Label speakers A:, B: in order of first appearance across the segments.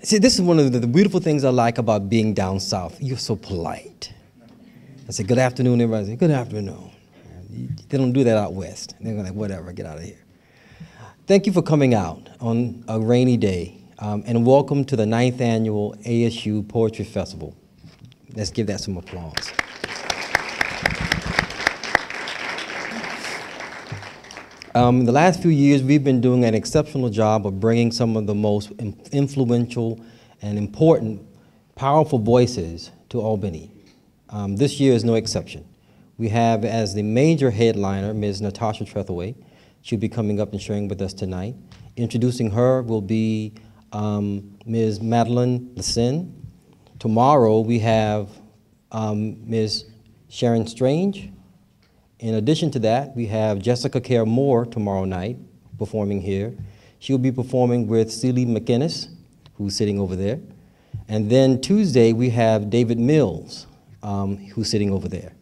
A: See, this is one of the beautiful things I like about being down south. You're so polite. I say, good afternoon, everybody. Say, good afternoon. They don't do that out west. They're like, whatever, get out of here. Thank you for coming out on a rainy day, um, and welcome to the ninth annual ASU Poetry Festival. Let's give that some applause. Um, in the last few years, we've been doing an exceptional job of bringing some of the most influential and important, powerful voices to Albany. Um, this year is no exception. We have as the major headliner Ms. Natasha Trethewey. She'll be coming up and sharing with us tonight. Introducing her will be um, Ms. Madeleine Le Cesne. Tomorrow we have um, Ms. Sharan Strange. In addition to that, we have Jessica Care Moore tomorrow night performing here. She'll be performing with Celie McInnes, who's sitting over there. And then Tuesday, we have David Mills, um, who's sitting over there.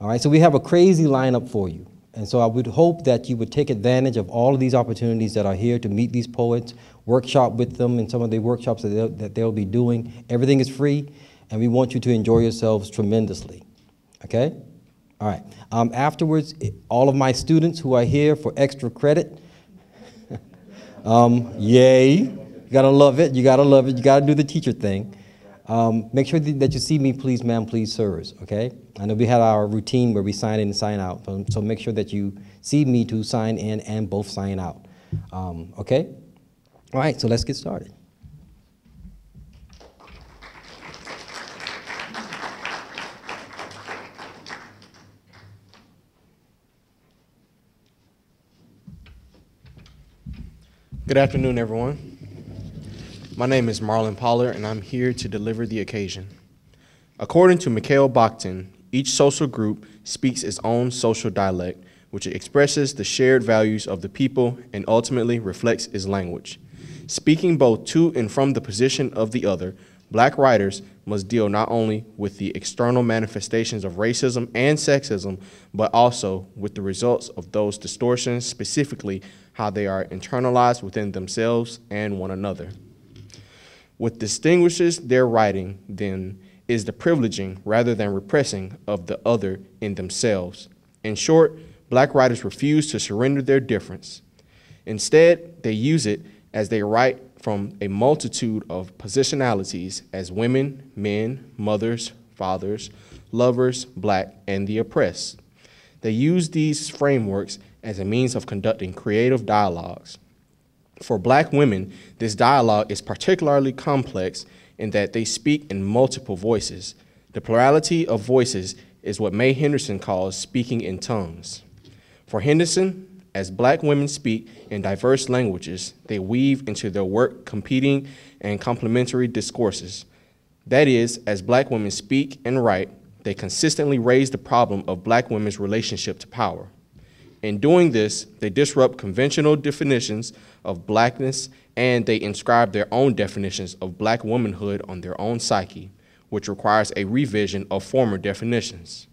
A: All right, so we have a crazy lineup for you. And so I would hope that you would take advantage of all of these opportunities that are here to meet these poets, workshop with them in some of the workshops that they'll, that they'll be doing. Everything is free, and we want you to enjoy yourselves tremendously. Okay? All right. Um, afterwards, all of my students who are here for extra credit, um, yay. You gotta love it. You gotta love it. You gotta do the teacher thing. Um, make sure that you see me, please, ma'am, please, sirs, okay? I know we had our routine where we sign in and sign out, so make sure that you see me to sign in and both sign out, um, okay? All right, so let's get started.
B: Good afternoon, everyone. My name is Marlon Pollard, and I'm here to deliver the occasion. According to Mikhail Bakhtin, each social group speaks its own social dialect, which expresses the shared values of the people and ultimately reflects its language. Speaking both to and from the position of the other, black writers must deal not only with the external manifestations of racism and sexism, but also with the results of those distortions, specifically how they are internalized within themselves and one another. What distinguishes their writing, then, is the privileging rather than repressing of the other in themselves. In short, black writers refuse to surrender their difference. Instead, they use it as they write from a multitude of positionalities as women, men, mothers, fathers, lovers, black, and the oppressed. They use these frameworks as a means of conducting creative dialogues. For black women, this dialogue is particularly complex in that they speak in multiple voices. The plurality of voices is what Mae Henderson calls speaking in tongues. For Henderson, as black women speak in diverse languages, they weave into their work competing and complementary discourses. That is, as black women speak and write, they consistently raise the problem of black women's relationship to power. In doing this, they disrupt conventional definitions of blackness and they inscribe their own definitions of black womanhood on their own psyche, which requires a revision of former definitions.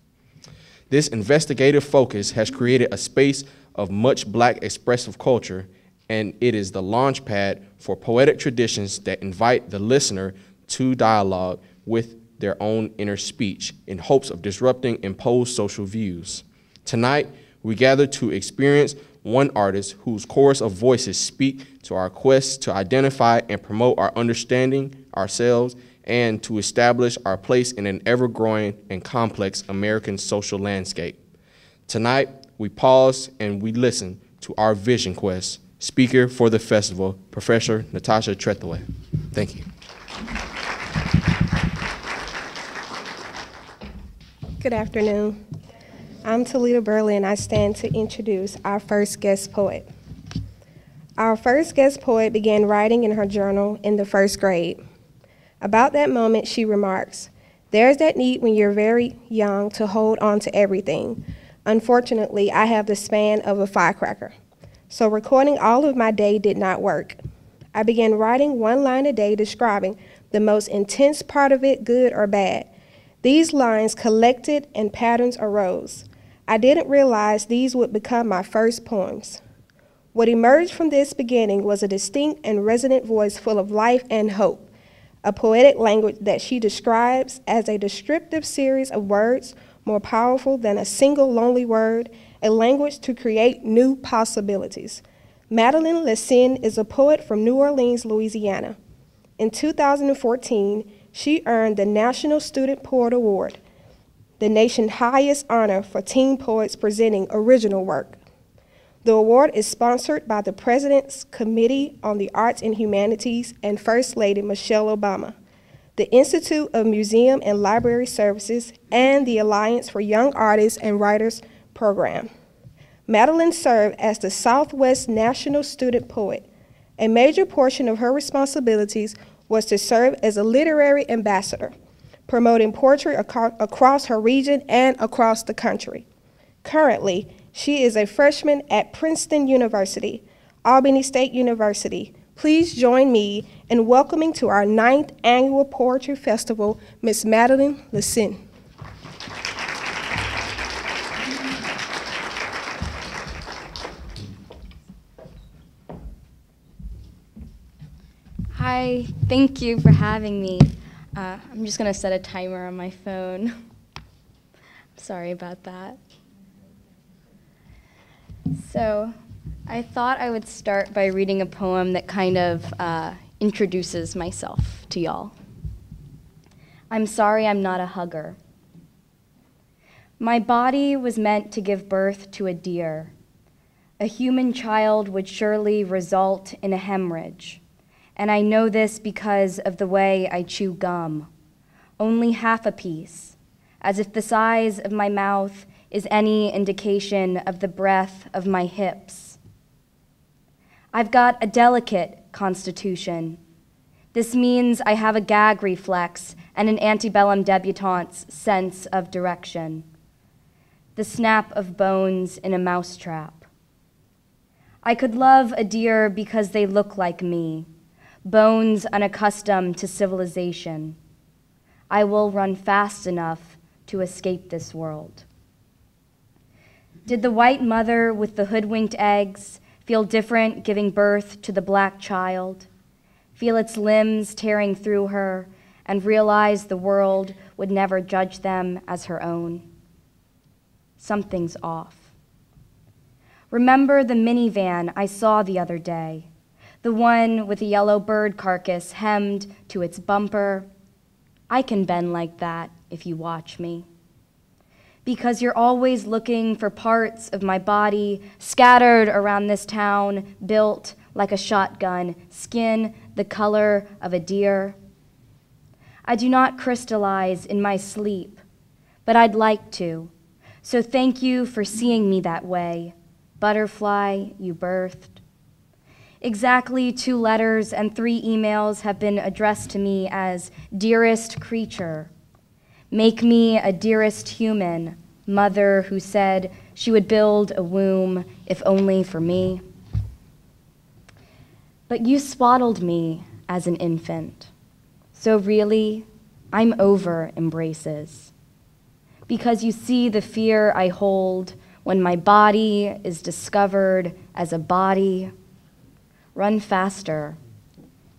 B: This investigative focus has created a space of much black expressive culture, and it is the launch pad for poetic traditions that invite the listener to dialogue with their own inner speech in hopes of disrupting imposed social views. Tonight, we gather to experience one artist whose chorus of voices speak to our quest to identify and promote our understanding ourselves and to establish our place in an ever growing and complex American social landscape. Tonight, we pause and we listen to our vision quest. Speaker for the festival, Professor Natasha Trethewey. Thank you.
C: Good afternoon. I'm Talita Burley, and I stand to introduce our first guest poet. Our first guest poet began writing in her journal in the first grade. About that moment, she remarks, There's that need when you're very young to hold on to everything. Unfortunately, I have the span of a firecracker. So recording all of my day did not work. I began writing one line a day describing the most intense part of it, good or bad. These lines collected and patterns arose. I didn't realize these would become my first poems. What emerged from this beginning was a distinct and resonant voice full of life and hope. a poetic language that she describes as a descriptive series of words more powerful than a single lonely word, a language to create new possibilities. Madeleine Le Cesne is a poet from New Orleans, Louisiana. In 2014, she earned the National Student Poet Award, the nation's highest honor for teen poets presenting original work. The award is sponsored by the President's Committee on the Arts and Humanities and First Lady Michelle Obama, the Institute of Museum and Library Services, and the Alliance for Young Artists and Writers program. Madeleine served as the Southwest National Student Poet. A major portion of her responsibilities was to serve as a literary ambassador, promoting poetry across her region and across the country. Currently, she is a freshman at Princeton University, Albany State University. Please join me in welcoming to our ninth annual Poetry Festival, Miss Madeleine Le Cesne.
D: Hi, thank you for having me. Uh, I'm just going to set a timer on my phone. Sorry about that. So, I thought I would start by reading a poem that kind of uh, introduces myself to y'all. I'm sorry I'm not a hugger. My body was meant to give birth to a deer. A human child would surely result in a hemorrhage and I know this because of the way I chew gum. Only half a piece, as if the size of my mouth is any indication of the breadth of my hips. I've got a delicate constitution. This means I have a gag reflex and an antebellum debutante's sense of direction. The snap of bones in a mousetrap. I could love a deer because they look like me bones unaccustomed to civilization. I will run fast enough to escape this world. Did the white mother with the hoodwinked eggs feel different giving birth to the black child? Feel its limbs tearing through her and realize the world would never judge them as her own? Something's off. Remember the minivan I saw the other day the one with the yellow bird carcass hemmed to its bumper. I can bend like that if you watch me. Because you're always looking for parts of my body scattered around this town, built like a shotgun, skin the color of a deer. I do not crystallize in my sleep, but I'd like to. So thank you for seeing me that way, butterfly you birthed. Exactly two letters and three emails have been addressed to me as dearest creature. Make me a dearest human, mother who said she would build a womb if only for me. But you swaddled me as an infant. So really, I'm over embraces. Because you see the fear I hold when my body is discovered as a body Run faster.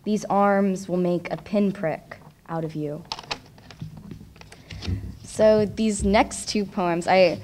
D: These arms will make a pinprick out of you. So these next two poems, I,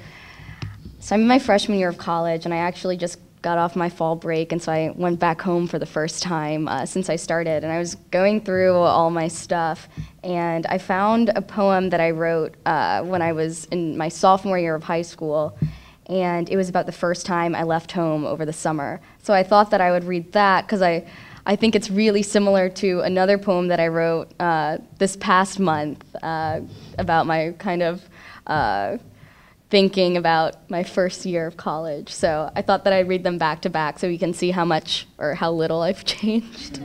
D: so I'm in my freshman year of college, and I actually just got off my fall break, and so I went back home for the first time uh, since I started. And I was going through all my stuff, and I found a poem that I wrote uh, when I was in my sophomore year of high school and it was about the first time I left home over the summer. So I thought that I would read that because I, I think it's really similar to another poem that I wrote uh, this past month uh, about my kind of uh, thinking about my first year of college. So I thought that I'd read them back to back so you can see how much or how little I've changed.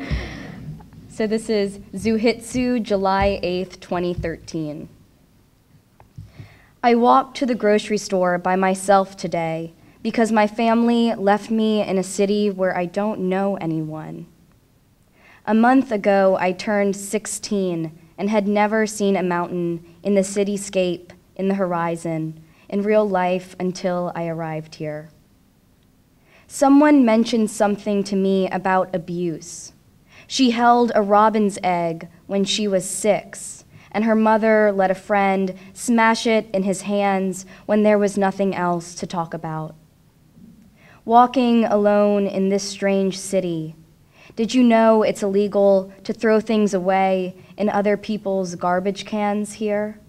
D: so this is Zuihitsu, July 8th, 2013. I walked to the grocery store by myself today because my family left me in a city where I don't know anyone. A month ago, I turned 16 and had never seen a mountain in the cityscape, in the horizon, in real life until I arrived here. Someone mentioned something to me about abuse. She held a robin's egg when she was six, and her mother let a friend smash it in his hands when there was nothing else to talk about. Walking alone in this strange city, did you know it's illegal to throw things away in other people's garbage cans here?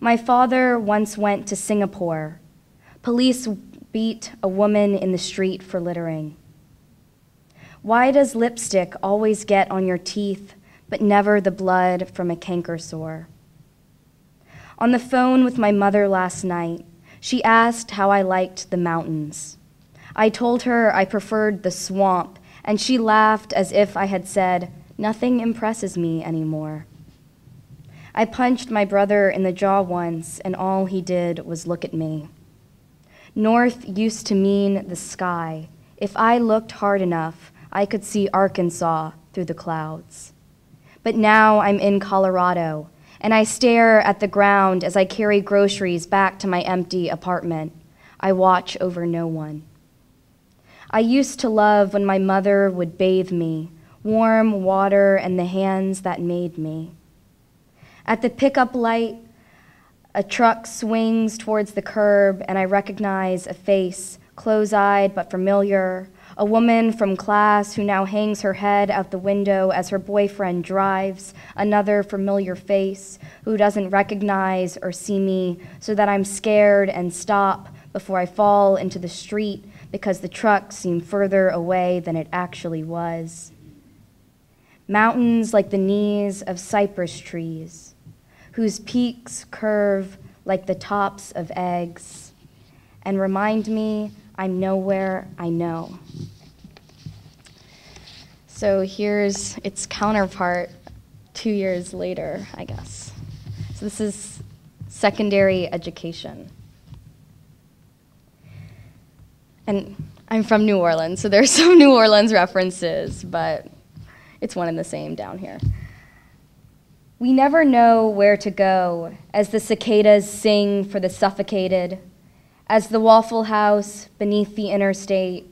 D: My father once went to Singapore. Police beat a woman in the street for littering. Why does lipstick always get on your teeth, but never the blood from a canker sore? On the phone with my mother last night, she asked how I liked the mountains. I told her I preferred the swamp, and she laughed as if I had said, Nothing impresses me anymore. I punched my brother in the jaw once, and all he did was look at me. North used to mean the sky. If I looked hard enough, I could see Arkansas through the clouds. But now I'm in Colorado, and I stare at the ground as I carry groceries back to my empty apartment. I watch over no one. I used to love when my mother would bathe me, warm water and the hands that made me. At the pickup light, a truck swings towards the curb, and I recognize a face, close eyed but familiar, a woman from class who now hangs her head out the window as her boyfriend drives, another familiar face who doesn't recognize or see me, so that I'm scared and stop before I fall into the street because the truck seemed further away than it actually was. Mountains like the knees of cypress trees, whose peaks curve like the tops of eggs and remind me I'm nowhere I know. So here's its counterpart two years later, I guess. So this is secondary education. And I'm from New Orleans, so there's some New Orleans references, but it's one and the same down here. We never know where to go as the cicadas sing for the suffocated as the Waffle House beneath the interstate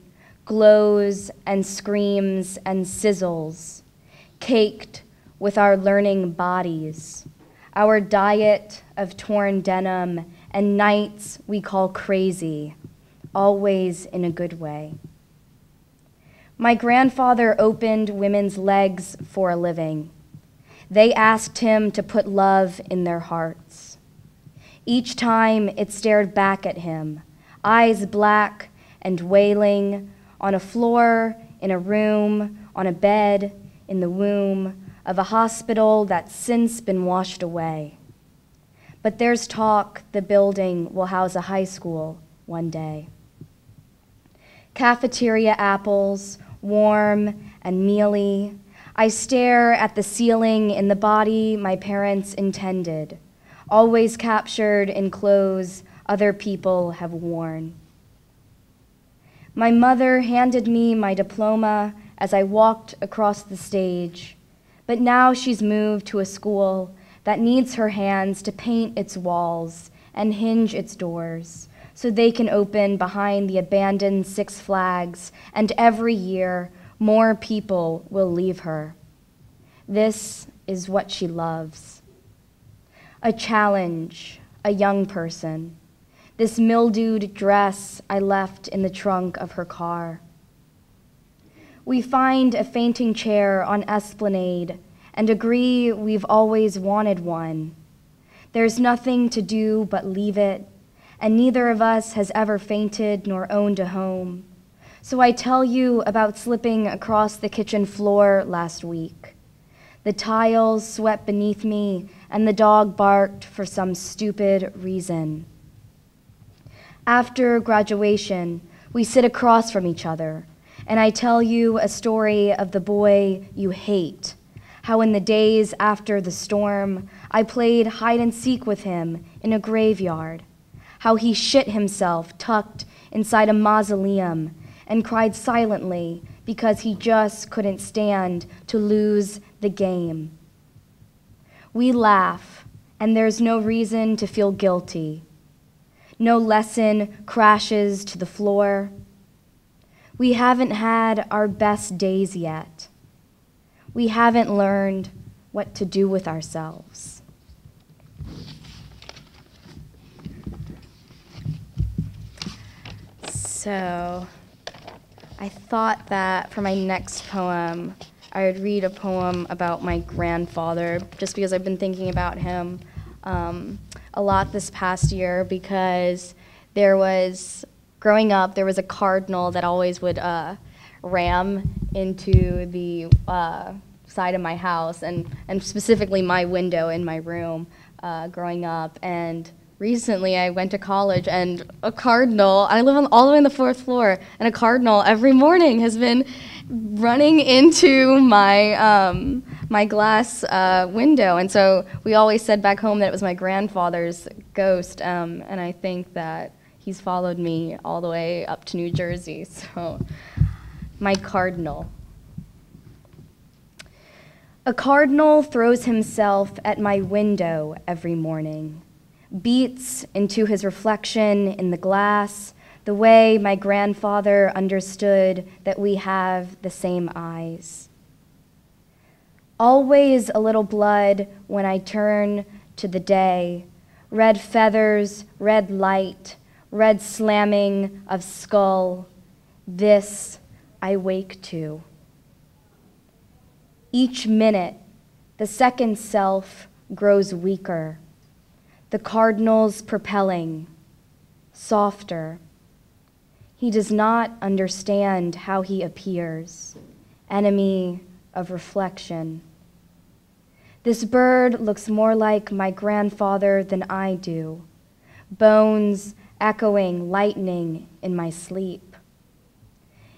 D: glows and screams and sizzles, caked with our learning bodies, our diet of torn denim, and nights we call crazy, always in a good way. My grandfather opened women's legs for a living. They asked him to put love in their hearts. Each time it stared back at him, eyes black and wailing, on a floor, in a room, on a bed, in the womb of a hospital that's since been washed away. But there's talk the building will house a high school one day. Cafeteria apples, warm and mealy. I stare at the ceiling in the body my parents intended always captured in clothes other people have worn. My mother handed me my diploma as I walked across the stage, but now she's moved to a school that needs her hands to paint its walls and hinge its doors so they can open behind the abandoned Six Flags, and every year more people will leave her. This is what she loves a challenge, a young person. This mildewed dress I left in the trunk of her car. We find a fainting chair on Esplanade and agree we've always wanted one. There's nothing to do but leave it, and neither of us has ever fainted nor owned a home. So I tell you about slipping across the kitchen floor last week. The tiles swept beneath me and the dog barked for some stupid reason. After graduation, we sit across from each other, and I tell you a story of the boy you hate. How, in the days after the storm, I played hide and seek with him in a graveyard. How he shit himself tucked inside a mausoleum and cried silently because he just couldn't stand to lose the game. We laugh, and there's no reason to feel guilty. No lesson crashes to the floor. We haven't had our best days yet. we haven't learned what to do with ourselves. So, I thought that for my next poem, I would read a poem about my grandfather, just because I've been thinking about him um, a lot this past year. Because there was, growing up, there was a cardinal that always would uh, ram into the uh, side of my house, and, and specifically my window in my room uh, growing up. And recently I went to college and a cardinal, I live on, all the way on the fourth floor, and a cardinal every morning has been running into my, um, my glass uh, window. And so we always said back home that it was my grandfather's ghost, um, and I think that he's followed me all the way up to New Jersey. So, my cardinal. A cardinal throws himself at my window every morning beats into his reflection in the glass the way my grandfather understood that we have the same eyes. Always a little blood when I turn to the day, red feathers, red light, red slamming of skull. This I wake to. Each minute, the second self grows weaker the cardinal's propelling, softer. He does not understand how he appears, enemy of reflection. This bird looks more like my grandfather than I do, bones echoing lightning in my sleep.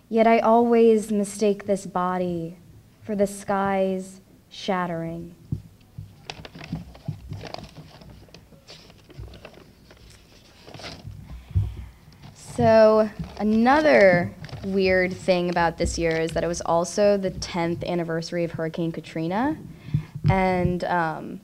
D: Yet I always mistake this body for the sky's shattering. So, another weird thing about this year is that it was also the 10th anniversary of Hurricane Katrina. And, um,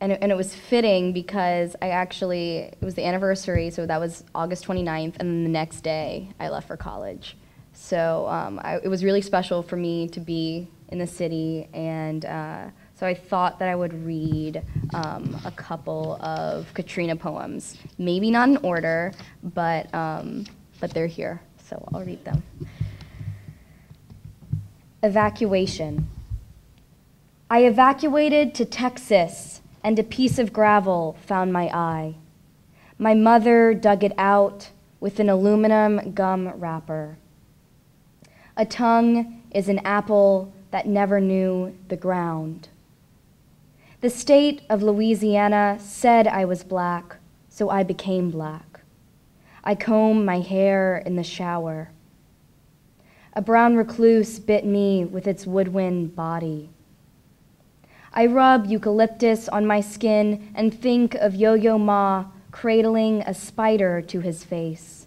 D: and, it, and it was fitting because I actually, it was the anniversary, so that was August 29th, and then the next day I left for college. So um, I, it was really special for me to be in the city and uh, so I thought that I would read um, a couple of Katrina poems. Maybe not in order, but, um, but they're here, so I'll read them. Evacuation. I evacuated to Texas, and a piece of gravel found my eye. My mother dug it out with an aluminum gum wrapper. A tongue is an apple that never knew the ground. The state of Louisiana said I was black, so I became black. I comb my hair in the shower. A brown recluse bit me with its woodwind body. I rub eucalyptus on my skin and think of Yo Yo Ma cradling a spider to his face.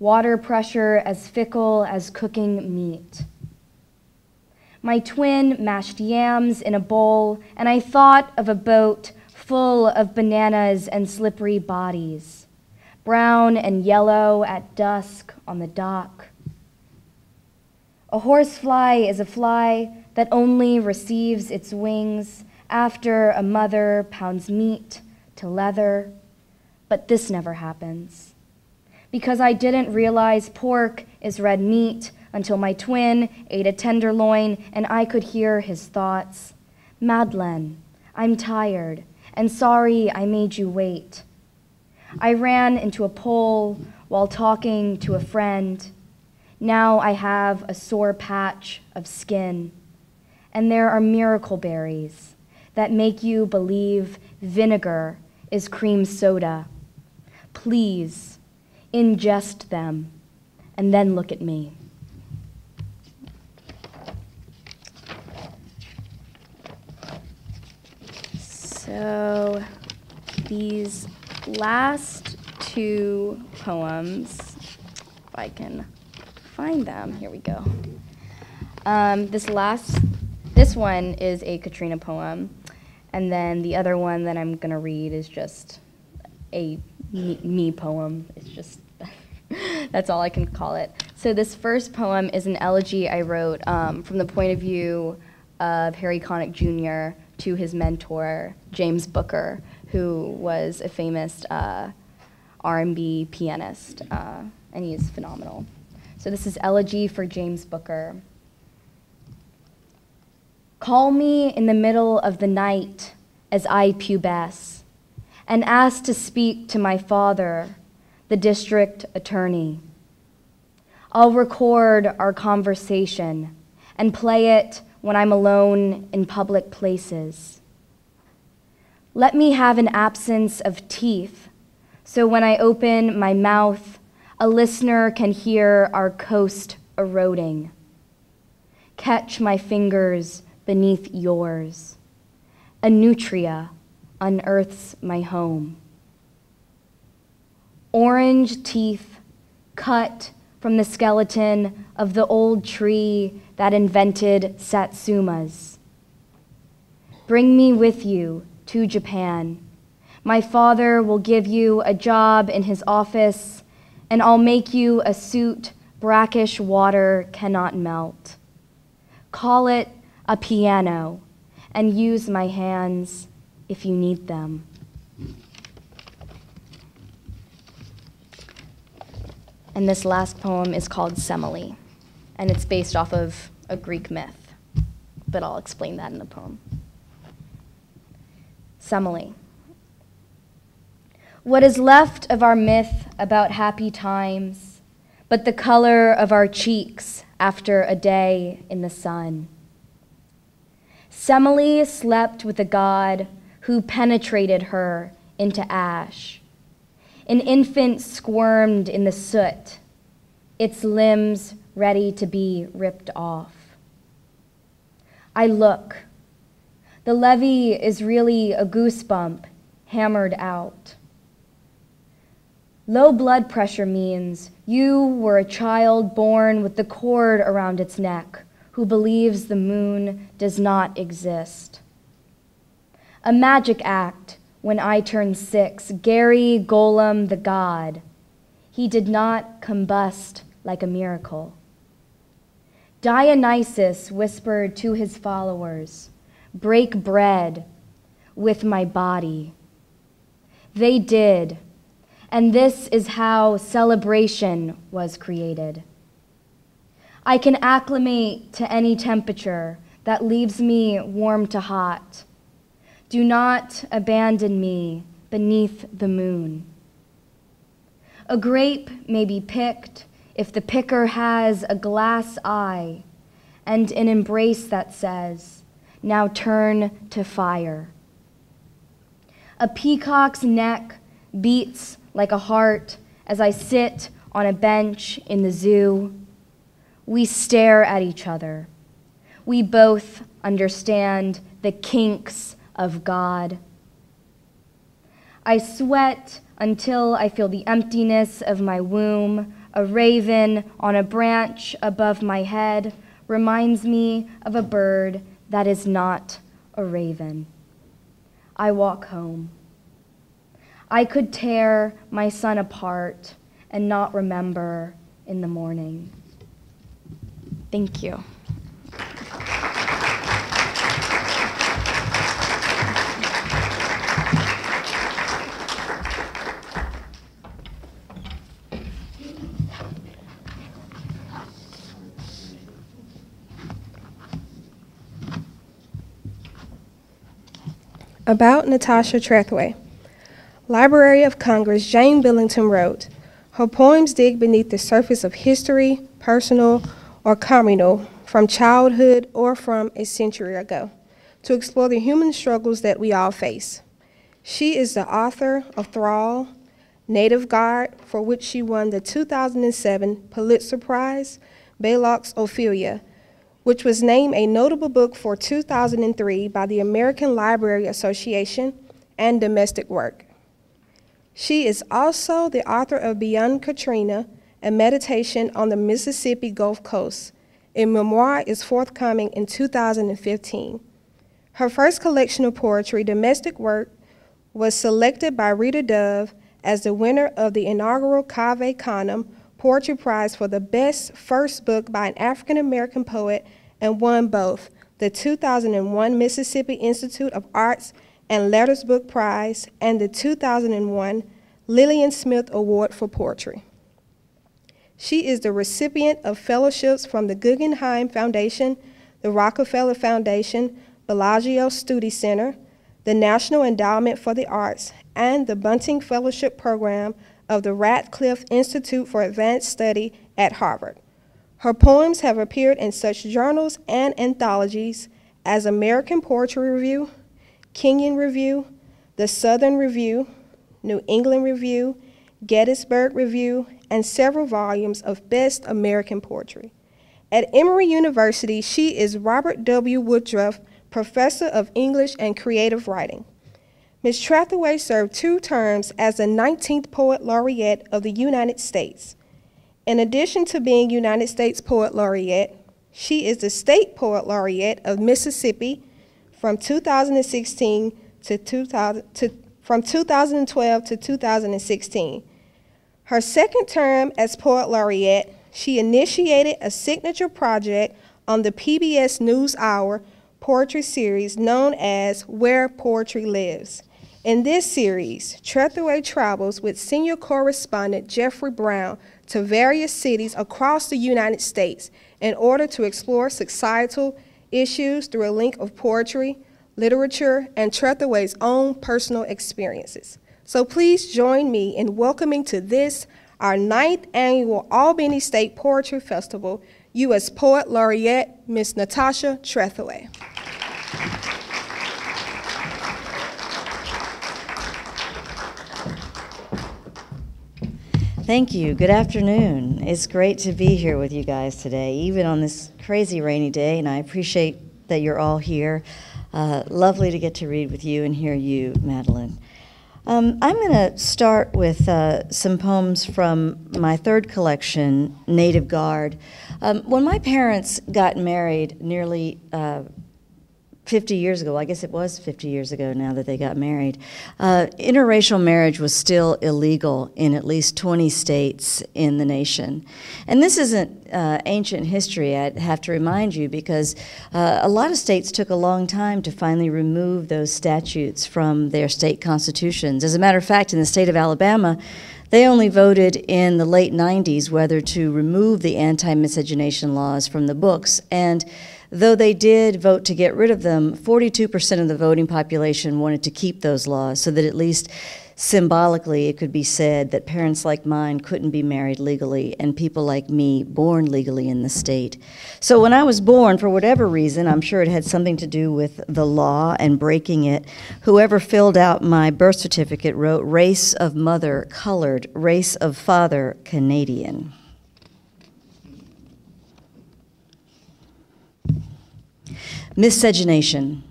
D: Water pressure as fickle as cooking meat. My twin mashed yams in a bowl, and I thought of a boat full of bananas and slippery bodies, brown and yellow at dusk on the dock. A horsefly is a fly that only receives its wings after a mother pounds meat to leather, but this never happens. Because I didn't realize pork is red meat until my twin ate a tenderloin and I could hear his thoughts. Madeleine, I'm tired and sorry I made you wait. I ran into a pole while talking to a friend. Now I have a sore patch of skin. And there are miracle berries that make you believe vinegar is cream soda. Please ingest them and then look at me. So these last two poems, if I can find them, here we go. Um, this last, this one is a Katrina poem, and then the other one that I'm gonna read is just a me, me poem. It's just that's all I can call it. So this first poem is an elegy I wrote um, from the point of view of Harry Connick Jr. to his mentor James Booker, who was a famous uh, R&B pianist, uh, and he is phenomenal. So this is elegy for James Booker. Call me in the middle of the night as I pubesce, and ask to speak to my father, the district attorney. I'll record our conversation and play it when I'm alone in public places. Let me have an absence of teeth so when I open my mouth, a listener can hear our coast eroding. Catch my fingers beneath yours. A nutria unearths my home. Orange teeth cut from the skeleton of the old tree that invented satsumas. Bring me with you to Japan. My father will give you a job in his office, and I'll make you a suit brackish water cannot melt. Call it a piano and use my hands if you need them. And this last poem is called Semele, and it's based off of a Greek myth, but I'll explain that in the poem. Semele. What is left of our myth about happy times, but the color of our cheeks after a day in the sun? Semele slept with a god who penetrated her into ash. An infant squirmed in the soot, its limbs ready to be ripped off. I look. The levee is really a goosebump hammered out. Low blood pressure means you were a child born with the cord around its neck who believes the moon does not exist. A magic act when I turned six, Gary Golem the god. He did not combust like a miracle. Dionysus whispered to his followers, Break bread with my body. They did, and this is how celebration was created. I can acclimate to any temperature that leaves me warm to hot. Do not abandon me beneath the moon. A grape may be picked if the picker has a glass eye and an embrace that says, Now turn to fire. A peacock's neck beats like a heart as I sit on a bench in the zoo. We stare at each other. We both understand the kinks of God. I sweat until I feel the emptiness of my womb. A raven on a branch above my head reminds me of a bird that is not a raven. I walk home. I could tear my son apart and not remember in the morning. Thank you.
C: About Natasha Trethewey. Library of Congress James Billington wrote, Her poems dig beneath the surface of history, personal or communal, from childhood or from a century ago, to explore the human struggles that we all face. She is the author of Thrall, Native Guard, for which she won the 2007 Pulitzer Prize, Bellocq's Ophelia, which was named a notable book for 2003 by the American Library Association and Domestic Work. She is also the author of Beyond Katrina, a meditation on the Mississippi Gulf Coast. A memoir is forthcoming in 2015. Her first collection of poetry, Domestic Work, was selected by Rita Dove as the winner of the inaugural Cave Canem Poetry Prize for the best first book by an African American poet and won both the 2001 Mississippi Institute of Arts and Letters Book Prize and the 2001 Lillian Smith Award for Poetry. She is the recipient of fellowships from the Guggenheim Foundation, the Rockefeller Foundation, Bellagio Studi Center, the National Endowment for the Arts, and the Bunting Fellowship Program of the Radcliffe Institute for Advanced Study at Harvard. Her poems have appeared in such journals and anthologies as American Poetry Review, Kenyon Review, the Southern Review, New England Review, Gettysburg Review, and several volumes of Best American Poetry. At Emory University, she is Robert W. Woodruff Professor of English and Creative Writing. Ms. Trethewey served two terms as the 19th Poet Laureate of the United States. In addition to being United States Poet Laureate, she is the State Poet Laureate of Mississippi from 2016 to, 2000, to from 2012 to 2016. Her second term as Poet Laureate, she initiated a signature project on the PBS NewsHour poetry series known as Where Poetry Lives. In this series, Trethewey travels with senior correspondent Jeffrey Brown to various cities across the United States in order to explore societal issues through a link of poetry, literature, and Trethewey's own personal experiences. So please join me in welcoming to this, our ninth annual Albany State Poetry Festival, U.S. Poet Laureate, Miss Natasha Trethewey.
E: Thank you. Good afternoon. It's great to be here with you guys today, even on this crazy rainy day, and I appreciate that you're all here. Uh, lovely to get to read with you and hear you, Madeleine. Um, I'm going to start with uh, some poems from my third collection, Native Guard. Um, when my parents got married nearly uh, 50 years ago, I guess it was 50 years ago now that they got married, uh, interracial marriage was still illegal in at least 20 states in the nation. And this isn't uh, ancient history, I'd have to remind you, because uh, a lot of states took a long time to finally remove those statutes from their state constitutions. As a matter of fact, in the state of Alabama, they only voted in the late 90s whether to remove the anti miscegenation laws from the books. And Though they did vote to get rid of them, 42% of the voting population wanted to keep those laws so that at least symbolically it could be said that parents like mine couldn't be married legally and people like me born legally in the state. So when I was born, for whatever reason, I'm sure it had something to do with the law and breaking it, whoever filled out my birth certificate wrote race of mother colored, race of father Canadian. Miscegenation.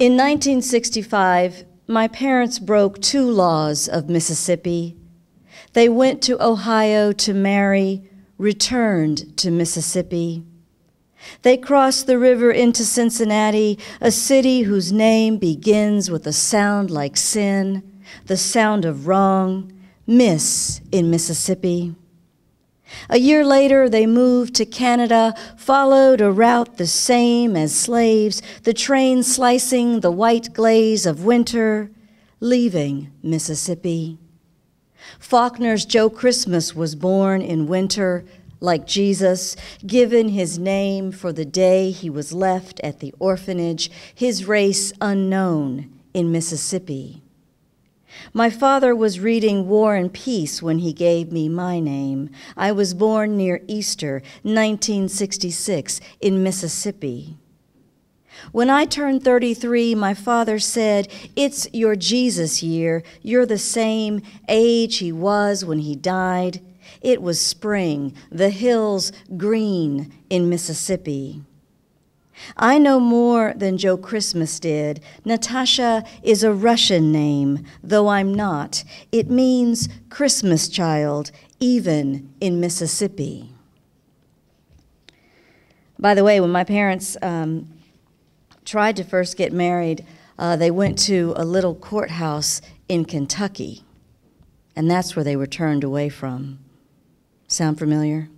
E: In 1965, my parents broke two laws of Mississippi. They went to Ohio to marry, returned to Mississippi. They crossed the river into Cincinnati, a city whose name begins with a sound like sin, the sound of wrong, miss in Mississippi. A year later, they moved to Canada, followed a route the same as slaves, the train slicing the white glaze of winter, leaving Mississippi. Faulkner's Joe Christmas was born in winter, like Jesus, given his name for the day he was left at the orphanage, his race unknown in Mississippi. My father was reading War and Peace when he gave me my name. I was born near Easter, 1966, in Mississippi. When I turned 33, my father said, It's your Jesus year. You're the same age he was when he died. It was spring, the hills green in Mississippi. I know more than Joe Christmas did. Natasha is a Russian name, though I'm not. It means Christmas child, even in Mississippi. By the way, when my parents um, tried to first get married, uh, they went to a little courthouse in Kentucky. and that's where they were turned away from. Sound familiar?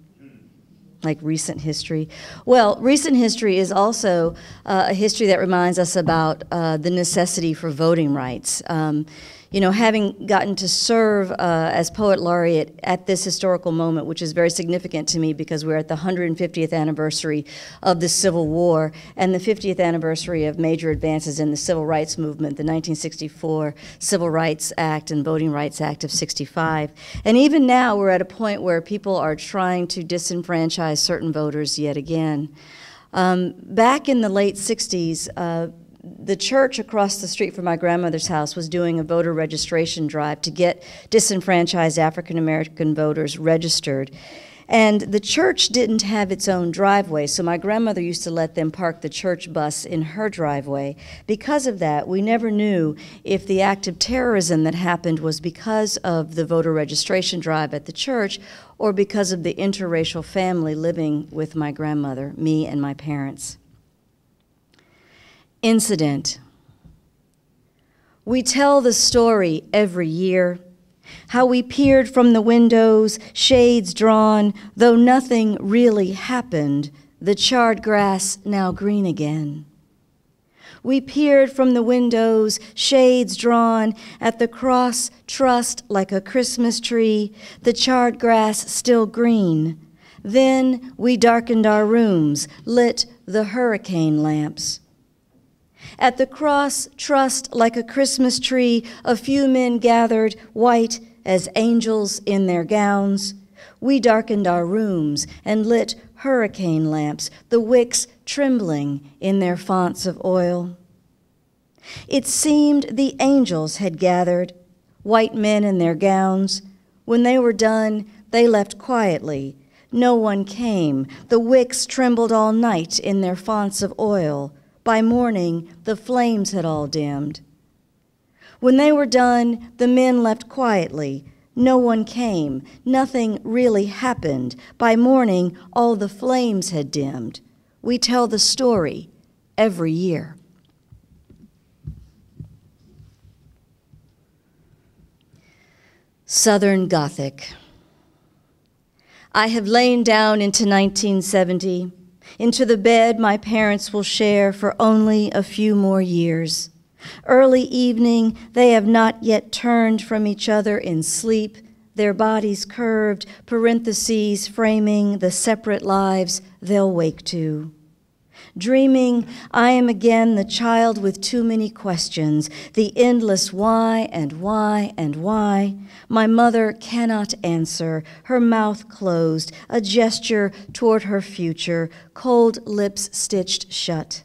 E: Like recent history? Well, recent history is also uh, a history that reminds us about uh, the necessity for voting rights. Um, you know, having gotten to serve uh, as poet laureate at this historical moment, which is very significant to me because we're at the 150th anniversary of the Civil War and the 50th anniversary of major advances in the civil rights movement, the 1964 Civil Rights Act and Voting Rights Act of 65. And even now, we're at a point where people are trying to disenfranchise certain voters yet again. Um, back in the late 60s, uh, the church across the street from my grandmother's house was doing a voter registration drive to get disenfranchised African American voters registered. And the church didn't have its own driveway, so my grandmother used to let them park the church bus in her driveway. Because of that, we never knew if the act of terrorism that happened was because of the voter registration drive at the church or because of the interracial family living with my grandmother, me and my parents incident. We tell the story every year how we peered from the windows, shades drawn, though nothing really happened, the charred grass now green again. We peered from the windows, shades drawn, at the cross trussed like a Christmas tree, the charred grass still green. Then we darkened our rooms, lit the hurricane lamps. At the cross, trussed like a Christmas tree, a few men gathered, white as angels in their gowns. We darkened our rooms and lit hurricane lamps, the wicks trembling in their fonts of oil. It seemed the angels had gathered, white men in their gowns. When they were done, they left quietly. No one came. The wicks trembled all night in their fonts of oil. By morning, the flames had all dimmed. When they were done, the men left quietly. No one came. Nothing really happened. By morning, all the flames had dimmed. We tell the story every year. Southern Gothic. I have lain down into 1970 into the bed my parents will share for only a few more years. Early evening, they have not yet turned from each other in sleep, their bodies curved, parentheses framing the separate lives they'll wake to. Dreaming, I am again the child with too many questions, the endless why and why and why. My mother cannot answer, her mouth closed, a gesture toward her future, cold lips stitched shut.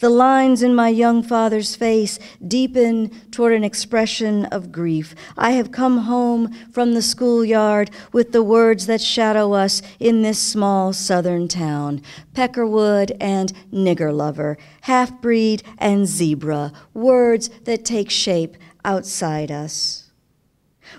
E: The lines in my young father's face deepen toward an expression of grief. I have come home from the schoolyard with the words that shadow us in this small southern town peckerwood and nigger lover, half breed and zebra, words that take shape outside us.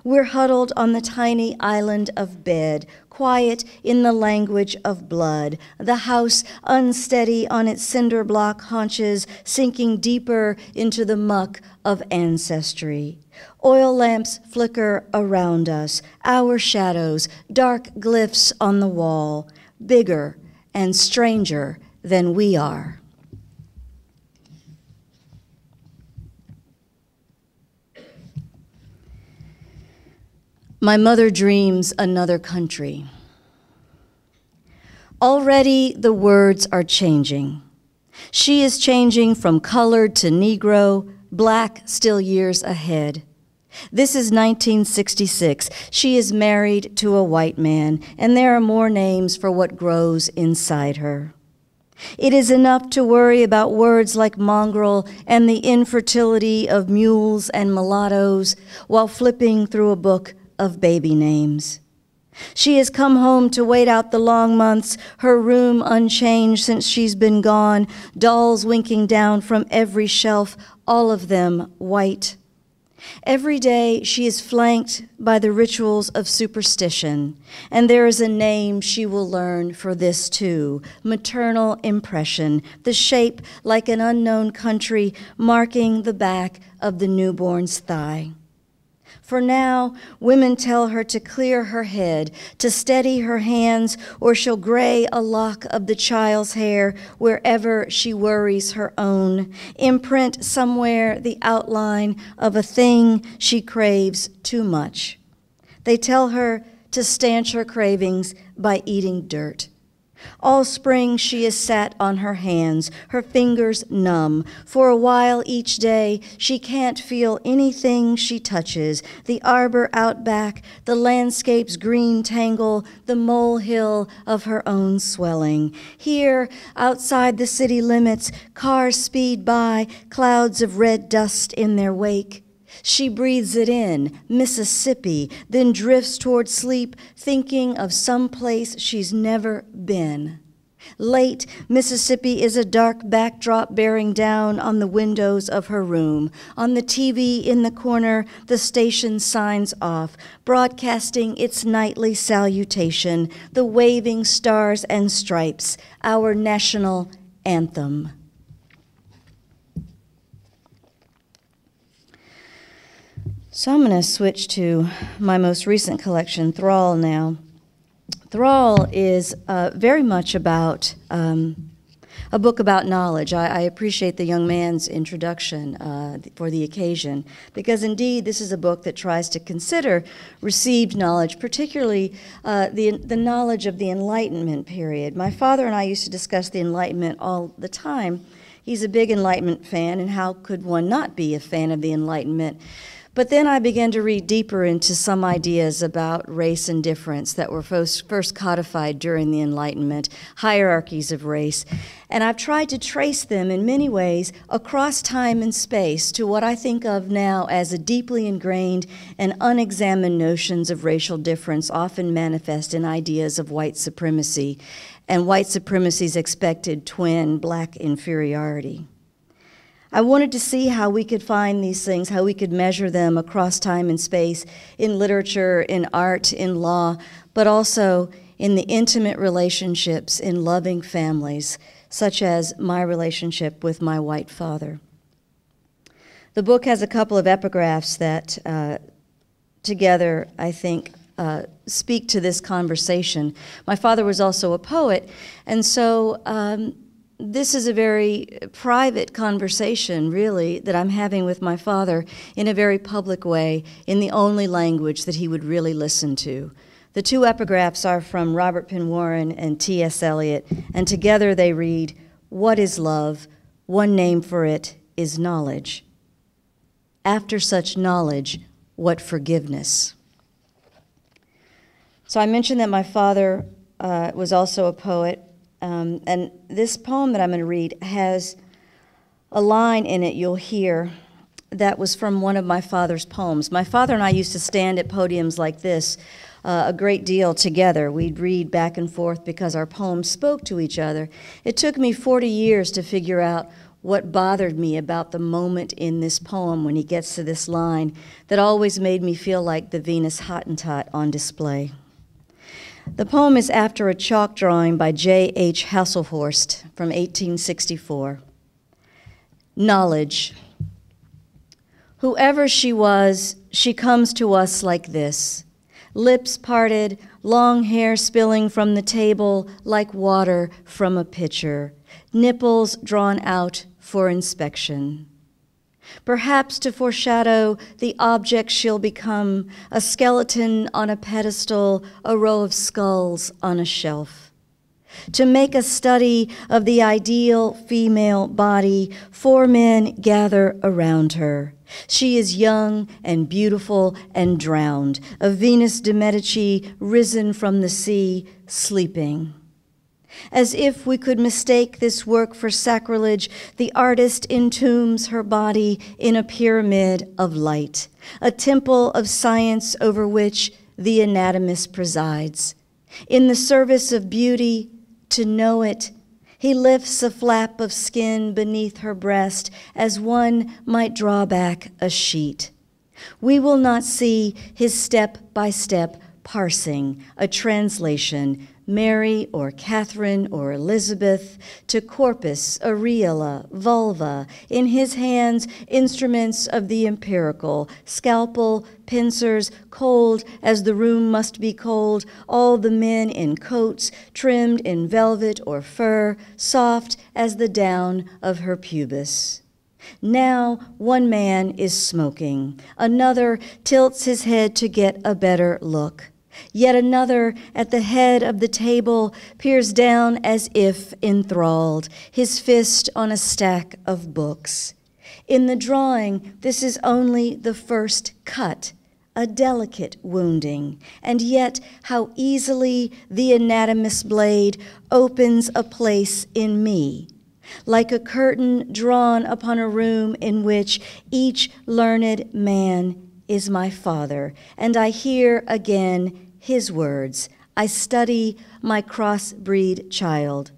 E: We're huddled on the tiny island of bed, quiet in the language of blood, the house unsteady on its cinder block haunches, sinking deeper into the muck of ancestry. Oil lamps flicker around us, our shadows, dark glyphs on the wall, bigger and stranger than we are. My mother dreams another country. Already the words are changing. She is changing from colored to Negro, black still years ahead. This is 1966. She is married to a white man, and there are more names for what grows inside her. It is enough to worry about words like mongrel and the infertility of mules and mulattoes while flipping through a book of baby names. She has come home to wait out the long months, her room unchanged since she's been gone, dolls winking down from every shelf, all of them white. Every day she is flanked by the rituals of superstition, and there is a name she will learn for this too maternal impression, the shape like an unknown country marking the back of the newborn's thigh. For now, women tell her to clear her head, to steady her hands, or she'll gray a lock of the child's hair wherever she worries her own, imprint somewhere the outline of a thing she craves too much. They tell her to stanch her cravings by eating dirt. All spring she has sat on her hands, her fingers numb. For a while each day she can't feel anything she touches the arbor out back, the landscape's green tangle, the molehill of her own swelling. Here, outside the city limits, cars speed by, clouds of red dust in their wake. She breathes it in, Mississippi, then drifts toward sleep, thinking of some place she's never been. Late, Mississippi is a dark backdrop bearing down on the windows of her room. On the TV in the corner, the station signs off, broadcasting its nightly salutation, the waving stars and stripes, our national anthem. So I'm going to switch to my most recent collection, Thrall, now. Thrall is uh, very much about um, a book about knowledge. I, I, appreciate the young man's introduction uh, for the occasion, because indeed this is a book that tries to consider received knowledge, particularly uh, the, the knowledge of the Enlightenment period. My father and I used to discuss the Enlightenment all the time. He's a big Enlightenment fan, and how could one not be a fan of the Enlightenment? But then I began to read deeper into some ideas about race and difference that were first, codified during the Enlightenment, hierarchies of race. And I've tried to trace them in many ways across time and space to what I think of now as a deeply ingrained and unexamined notions of racial difference, often manifest in ideas of white supremacy and white supremacy's expected twin, black inferiority. I wanted to see how we could find these things, how we could measure them across time and space in literature, in art, in law, but also in the intimate relationships in loving families, such as my relationship with my white father. The book has a couple of epigraphs that uh, together, I think, uh, speak to this conversation. My father was also a poet, and so um, this is a very private conversation, really, that I'm having with my father in a very public way, in the only language that he would really listen to. The two epigraphs are from Robert Penn Warren and T.S. Eliot, and together they read What is love? One name for it is knowledge. After such knowledge, what forgiveness? So I mentioned that my father uh, was also a poet. Um, and this poem that I'm going to read has a line in it you'll hear that was from one of my father's poems. My father and I used to stand at podiums like this uh, a great deal together. We'd read back and forth because our poems spoke to each other. It took me 40 years to figure out what bothered me about the moment in this poem when he gets to this line that always made me feel like the Venus Hottentot on display. The poem is after a chalk drawing by J.H. Hasselhorst from 1864. Knowledge. Whoever she was, she comes to us like this lips parted, long hair spilling from the table like water from a pitcher, nipples drawn out for inspection perhaps to foreshadow the object she'll become a skeleton on a pedestal, a row of skulls on a shelf. To make a study of the ideal female body, four men gather around her. She is young and beautiful and drowned, a Venus de Medici risen from the sea, sleeping. As if we could mistake this work for sacrilege, the artist entombs her body in a pyramid of light, a temple of science over which the anatomist presides. In the service of beauty, to know it, he lifts a flap of skin beneath her breast as one might draw back a sheet. We will not see his step by step parsing, a translation, Mary or Catherine or Elizabeth, to corpus, areola, vulva, in his hands instruments of the empirical, scalpel, pincers, cold as the room must be cold, all the men in coats trimmed in velvet or fur, soft as the down of her pubis. Now one man is smoking, another tilts his head to get a better look. Yet another at the head of the table peers down as if enthralled, his fist on a stack of books. In the drawing, this is only the first cut, a delicate wounding, and yet how easily the anatomist's blade opens a place in me, like a curtain drawn upon a room in which each learned man is my father, and I hear again his words. I study my crossbreed child.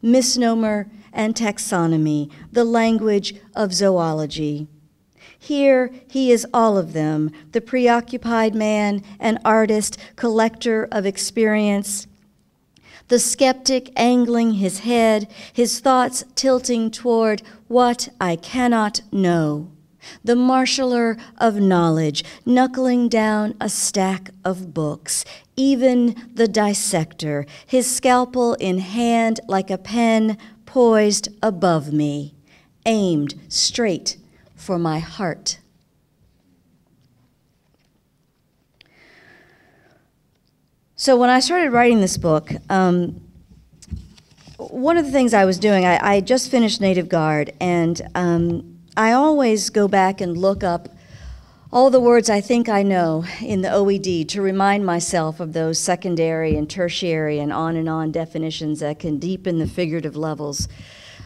E: Misnomer and taxonomy, the language of zoology. Here he is all of them the preoccupied man, an artist, collector of experience, the skeptic angling his head, his thoughts tilting toward what I cannot know the marshaller of knowledge, knuckling down a stack of books, even the dissector, his scalpel in hand like a pen poised above me, aimed straight for my heart. So, when I started writing this book, um, one of the things I was doing, I, I just finished Native Guard, and um, I always go back and look up all the words I think I know in the OED to remind myself of those secondary and tertiary and on and on definitions that can deepen the figurative levels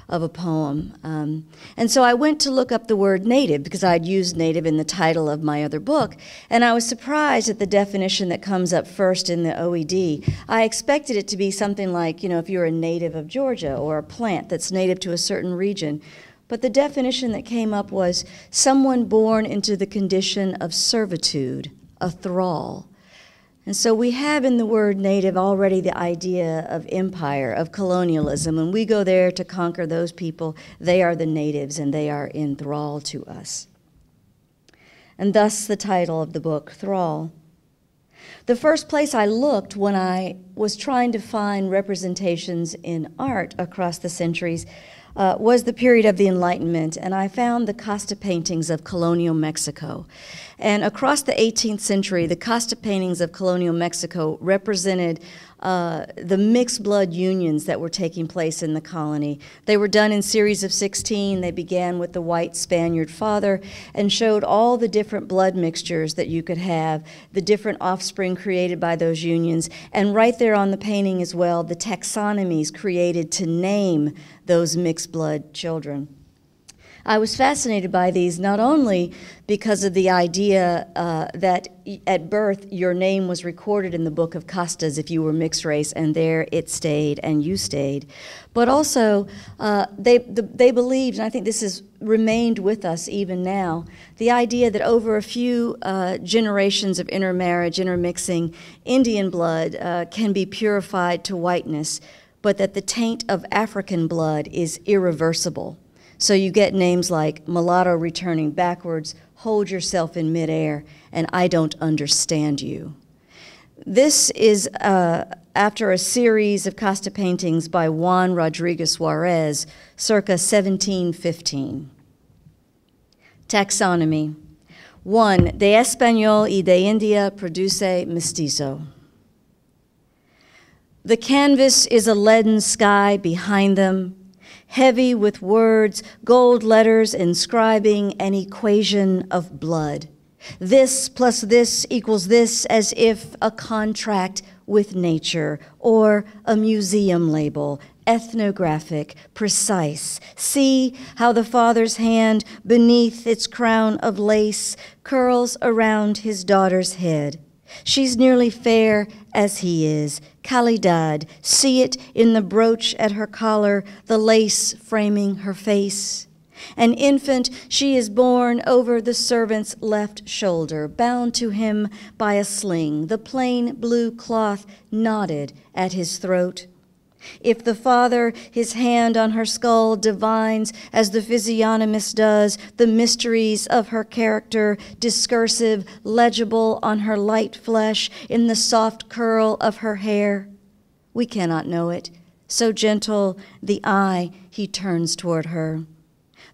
E: of a poem. Um, and so I went to look up the word native because I'd used native in the title of my other book, and I was surprised at the definition that comes up first in the OED. I expected it to be something like, you know, if you're a native of Georgia or a plant that's native to a certain region. But the definition that came up was someone born into the condition of servitude, a thrall. And so we have in the word native already the idea of empire, of colonialism. When we go there to conquer those people, they are the natives and they are in thrall to us. And thus the title of the book, Thrall. The first place I looked when I was trying to find representations in art across the centuries uh, was the period of the Enlightenment, and I found the casta paintings of colonial Mexico. And across the 18th century, the casta paintings of colonial Mexico represented uh, the mixed blood unions that were taking place in the colony. They were done in series of 16. They began with the white Spaniard father and showed all the different blood mixtures that you could have, the different offspring created by those unions, and right there on the painting as well, the taxonomies created to name those mixed blood children. I was fascinated by these not only because of the idea uh, that at birth your name was recorded in the book of Castas if you were mixed race, and there it stayed and you stayed, but also uh, they, the, they believed, and I think this has remained with us even now, the idea that over a few uh, generations of intermarriage, intermixing, Indian blood uh, can be purified to whiteness, but that the taint of African blood is irreversible. So you get names like mulatto returning backwards, hold yourself in midair, and I don't understand you. This is uh, after a series of casta paintings by Juan Rodriguez Juarez, circa 1715. Taxonomy. One, de Español y de India produce mestizo. The canvas is a leaden sky behind them, heavy with words, gold letters inscribing an equation of blood. This plus this equals this, as if a contract with nature or a museum label, ethnographic, precise. See how the father's hand, beneath its crown of lace, curls around his daughter's head. She's nearly fair as he is, Calidad. See it in the brooch at her collar, the lace framing her face. An infant, she is borne over the servant's left shoulder, bound to him by a sling, the plain blue cloth knotted at his throat. If the father, his hand on her skull, divines, as the physiognomist does, the mysteries of her character, discursive, legible on her light flesh, in the soft curl of her hair, we cannot know it. So gentle the eye he turns toward her.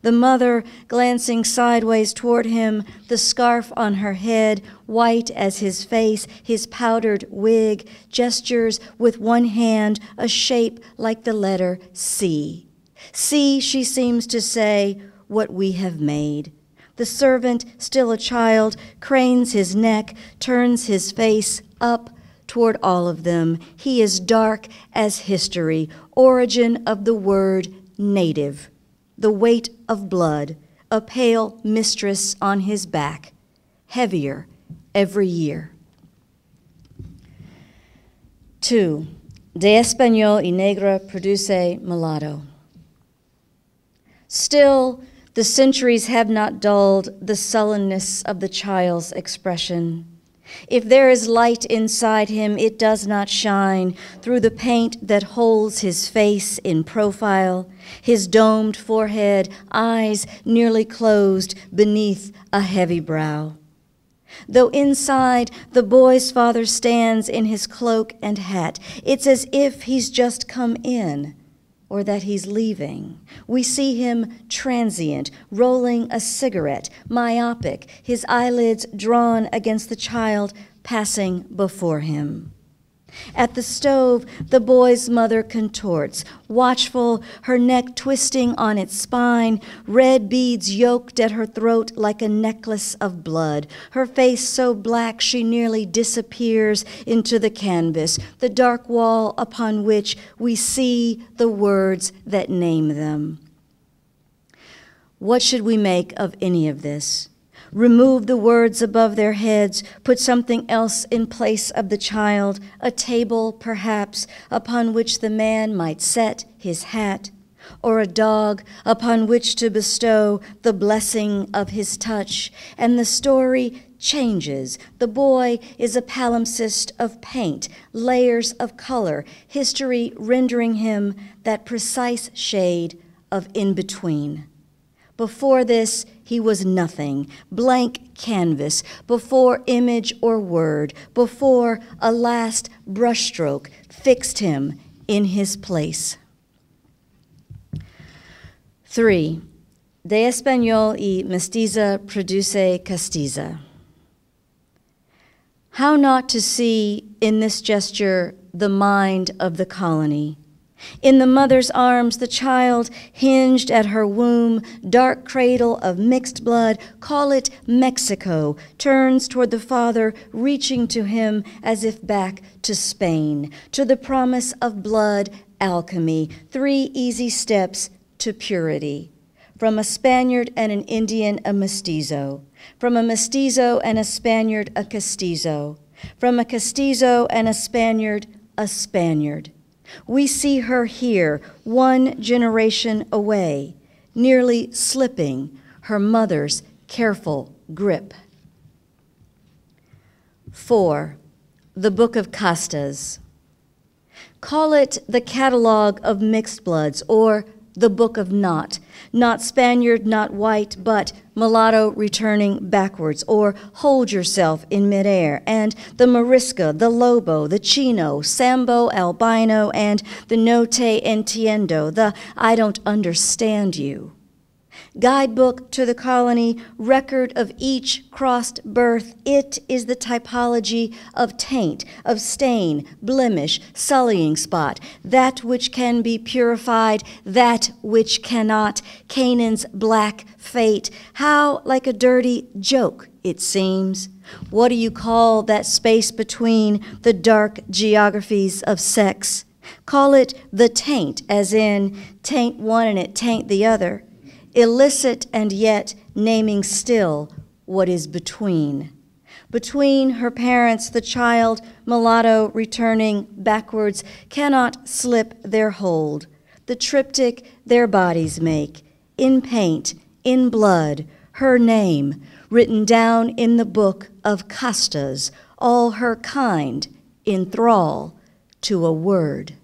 E: The mother, glancing sideways toward him, the scarf on her head, white as his face, his powdered wig, gestures with one hand a shape like the letter C. See, she seems to say, what we have made. The servant, still a child, cranes his neck, turns his face up toward all of them. He is dark as history, origin of the word native the weight of blood, a pale mistress on his back, heavier every year. 2. De Español y Negra produce mulatto. Still, the centuries have not dulled the sullenness of the child's expression. If there is light inside him, it does not shine through the paint that holds his face in profile, his domed forehead, eyes nearly closed beneath a heavy brow. Though inside the boy's father stands in his cloak and hat, it's as if he's just come in or that he's leaving. We see him transient, rolling a cigarette, myopic, his eyelids drawn against the child passing before him. At the stove, the boy's mother contorts, watchful, her neck twisting on its spine, red beads yoked at her throat like a necklace of blood, her face so black she nearly disappears into the canvas, the dark wall upon which we see the words that name them. What should we make of any of this? Remove the words above their heads, put something else in place of the child, a table, perhaps, upon which the man might set his hat, or a dog upon which to bestow the blessing of his touch, and the story changes. The boy is a palimpsest of paint, layers of color, history rendering him that precise shade of in between. Before this, he was nothing, blank canvas, before image or word, before a last brushstroke fixed him in his place. 3. De Español y Mestiza produce Castiza. How not to see in this gesture the mind of the colony in the mother's arms, the child hinged at her womb, dark cradle of mixed blood, call it Mexico, turns toward the father, reaching to him as if back to Spain, to the promise of blood, alchemy, three easy steps to purity. From a Spaniard and an Indian, a mestizo. From a mestizo and a Spaniard, a castizo. From a castizo and a Spaniard, a Spaniard. We see her here, one generation away, nearly slipping her mother's careful grip. 4. The Book of Castas. Call it the Catalogue of Mixed Bloods or the Book of Not, not Spaniard, not white, but mulatto returning backwards, or hold yourself in midair, and the Morisca, the Lobo, the Chino, Sambo albino, and the No te entiendo, the I don't understand you guidebook to the colony, record of each crossed birth. It is the typology of taint, of stain, blemish, sullying spot, that which can be purified, that which cannot, Canaan's black fate. How like a dirty joke it seems. What do you call that space between the dark geographies of sex? Call it the taint, as in taint one and it taint the other illicit and yet naming still what is between. Between her parents, the child, mulatto, returning backwards, cannot slip their hold. The triptych their bodies make in paint, in blood, her name, written down in the book of castas, all her kind, in thrall to a word.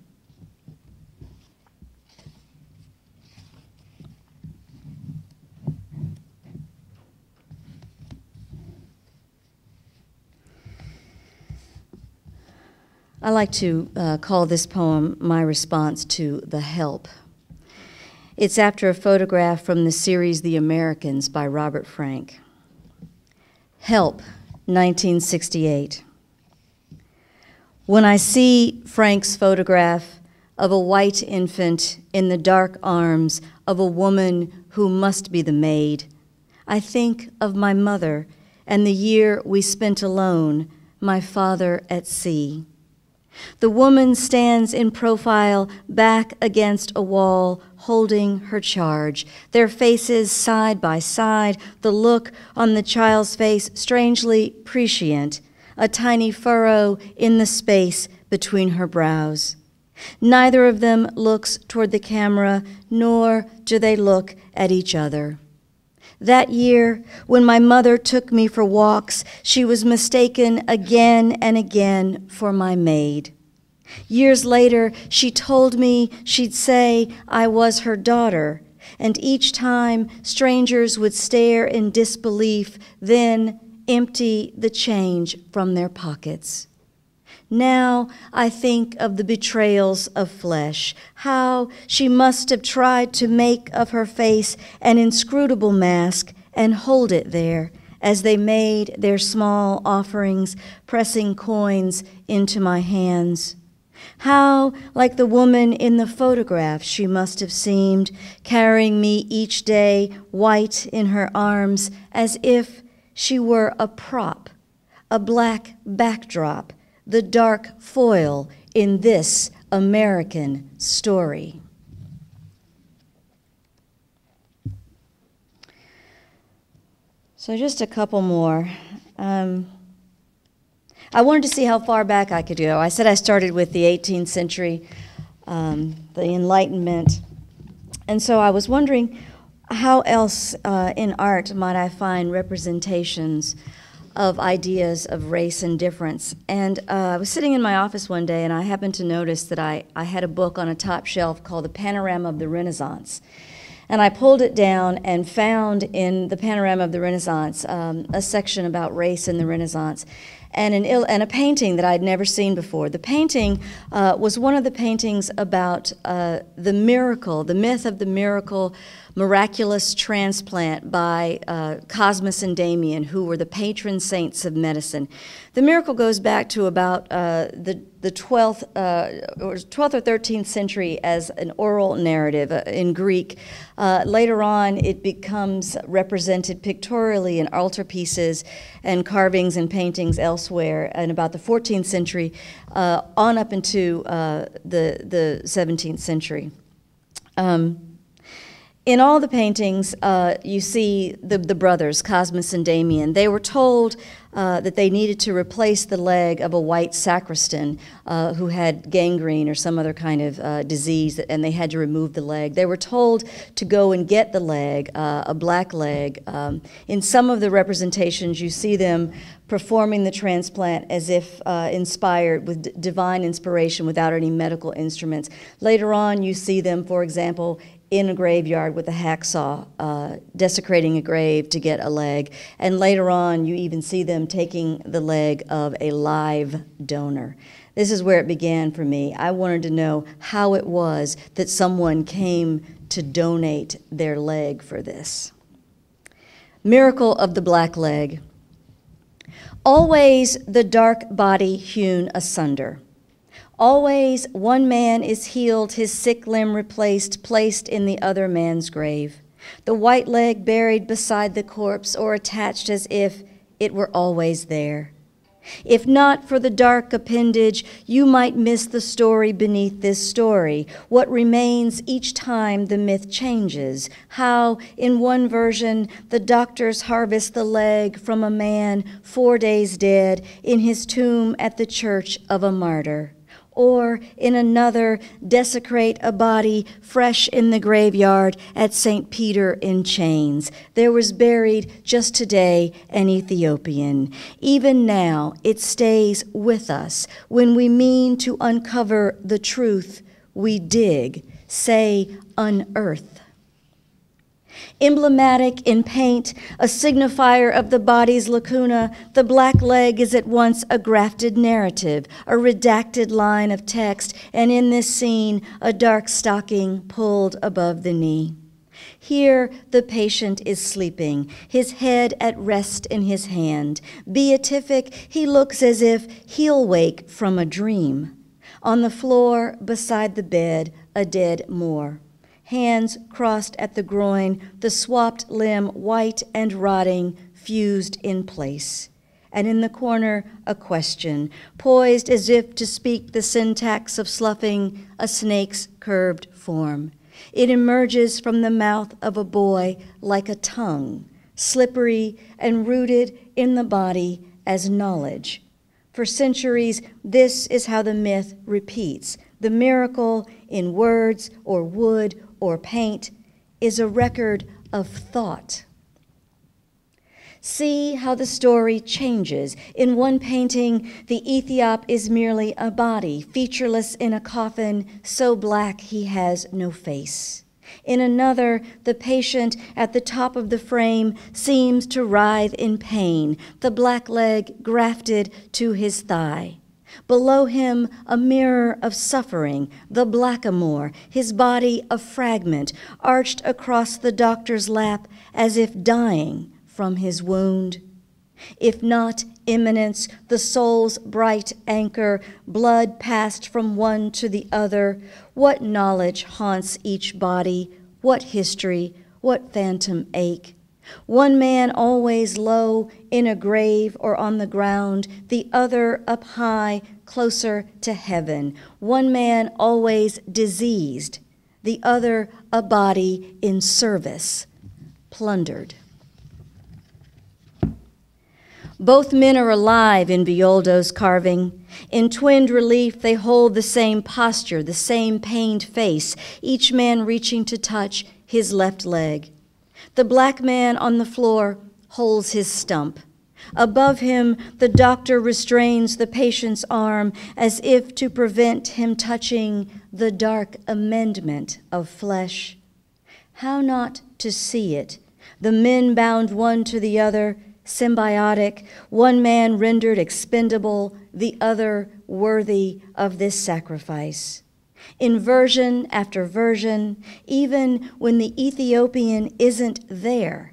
E: I like to uh, call this poem my response to The Help. It's after a photograph from the series The Americans by Robert Frank. Help, 1968. When I see Frank's photograph of a white infant in the dark arms of a woman who must be the maid, I think of my mother and the year we spent alone, my father at sea. The woman stands in profile back against a wall, holding her charge, their faces side by side, the look on the child's face strangely prescient, a tiny furrow in the space between her brows. Neither of them looks toward the camera, nor do they look at each other. That year, when my mother took me for walks, she was mistaken again and again for my maid. Years later, she told me she'd say I was her daughter, and each time strangers would stare in disbelief, then empty the change from their pockets. Now I think of the betrayals of flesh, how she must have tried to make of her face an inscrutable mask and hold it there as they made their small offerings, pressing coins into my hands. How like the woman in the photograph she must have seemed, carrying me each day, white in her arms, as if she were a prop, a black backdrop the dark foil in this American story. So, just a couple more. Um, I wanted to see how far back I could go. I said I started with the 18th century, um, the Enlightenment. And so I was wondering how else uh, in art might I find representations of ideas of race and difference. And uh, I was sitting in my office one day and I happened to notice that I, I had a book on a top shelf called The Panorama of the Renaissance. And I pulled it down and found in the Panorama of the Renaissance um, a section about race in the Renaissance and, an and a painting that I'd never seen before. The painting uh, was one of the paintings about uh, the miracle, the myth of the miracle miraculous transplant by uh, Cosmas and Damian, who were the patron saints of medicine. The miracle goes back to about uh, the, the 12th, uh, or 12th or 13th century as an oral narrative uh, in Greek. Uh, later on, it becomes represented pictorially in altarpieces and carvings and paintings elsewhere. And about the 14th century, uh, on up into the, the 17th century. Um, in all the paintings, uh, you see the, the brothers, Cosmas and Damian. They were told uh, that they needed to replace the leg of a white sacristan uh, who had gangrene or some other kind of uh, disease, and they had to remove the leg. They were told to go and get the leg, uh, a black leg. Um, in some of the representations, you see them performing the transplant as if uh, inspired with divine inspiration without any medical instruments. Later on, you see them, for example, in a graveyard with a hacksaw, uh, desecrating a grave to get a leg. And later on, you even see them taking the leg of a live donor. This is where it began for me. I wanted to know how it was that someone came to donate their leg for this. Miracle of the Black Leg. Always the dark body hewn asunder Always one man is healed, his sick limb replaced, placed in the other man's grave. The white leg buried beside the corpse or attached as if it were always there. If not for the dark appendage, you might miss the story beneath this story. What remains each time the myth changes. How, in one version, the doctors harvest the leg from a man four days dead in his tomb at the church of a martyr or in another desecrate a body fresh in the graveyard at St. Peter in chains. There was buried just today an Ethiopian. Even now, it stays with us. When we mean to uncover the truth, we dig, say, unearth Emblematic in paint, a signifier of the body's lacuna, the black leg is at once a grafted narrative, a redacted line of text, and in this scene, a dark stocking pulled above the knee. Here, the patient is sleeping, his head at rest in his hand. Beatific, he looks as if he'll wake from a dream. On the floor, beside the bed, a dead Moor hands crossed at the groin, the swapped limb white and rotting, fused in place. And in the corner, a question, poised as if to speak the syntax of sloughing a snake's curved form. It emerges from the mouth of a boy like a tongue, slippery and rooted in the body as knowledge. For centuries, this is how the myth repeats the miracle in words or wood or paint is a record of thought. See how the story changes. In one painting, the Ethiop is merely a body, featureless in a coffin, so black he has no face. In another, the patient at the top of the frame seems to writhe in pain, the black leg grafted to his thigh. Below him, a mirror of suffering, the blackamoor, his body a fragment, arched across the doctor's lap as if dying from his wound. If not immanence, the soul's bright anchor, blood passed from one to the other, what knowledge haunts each body, what history, what phantom ache? One man always low in a grave or on the ground, the other up high, closer to heaven. One man always diseased, the other a body in service, plundered. Both men are alive in Bioldo's carving. In twinned relief, they hold the same posture, the same pained face, each man reaching to touch his left leg. The black man on the floor holds his stump. Above him, the doctor restrains the patient's arm as if to prevent him touching the dark amendment of flesh. How not to see it? The men bound one to the other, symbiotic, one man rendered expendable, the other worthy of this sacrifice. In version after version, even when the Ethiopian isn't there,